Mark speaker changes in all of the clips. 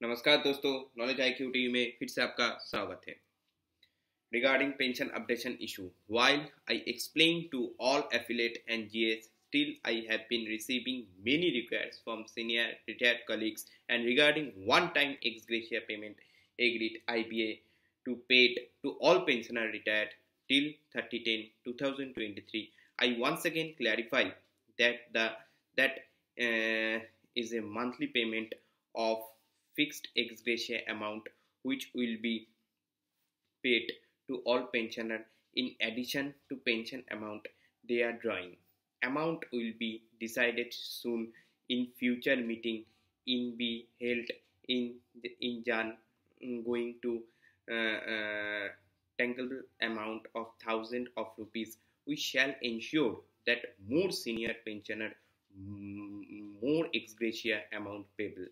Speaker 1: नमस्कार दोस्तों knowledge I Q TV में फिर से आपका स्वागत है। Regarding pension updation issue while I explain to all affiliate and G S still I have been receiving many request from senior retired colleagues and regarding one time ex gratia payment agreed I B A to paid to all pensioner retired till till 30 10 2023 i once again clarify that the, that that is a monthly payment of fixed ex gratia amount which will be paid to all pensioners in addition to pension amount they are drawing. Amount will be decided soon in future meeting in be held in in Jan going to uh, uh, amount of thousand of rupees. We shall ensure that more senior pensioner more ex gratia amount payable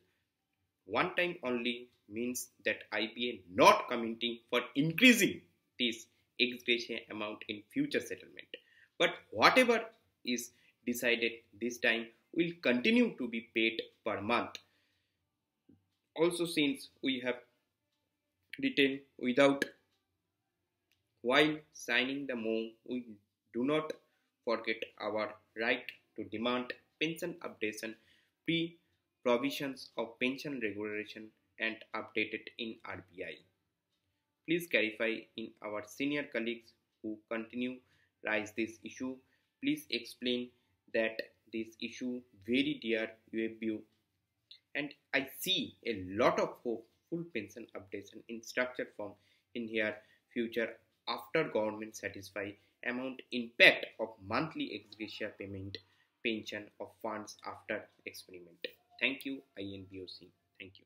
Speaker 1: one time only means that IBA not committing for increasing this ex gratia amount in future settlement. But whatever is decided this time will continue to be paid per month. Also since we have written without while signing the MOU, we do not forget our right to demand pension updation pre provisions of pension regulation and updated in RBI. Please clarify in our senior colleagues who continue raise this issue. Please explain that this issue very dear UFBU and I see a lot of hope full pension updation in structured form in here future after government satisfy amount impact of monthly ex gratia payment pension of funds after experiment. Thank you, INBOC. Thank you.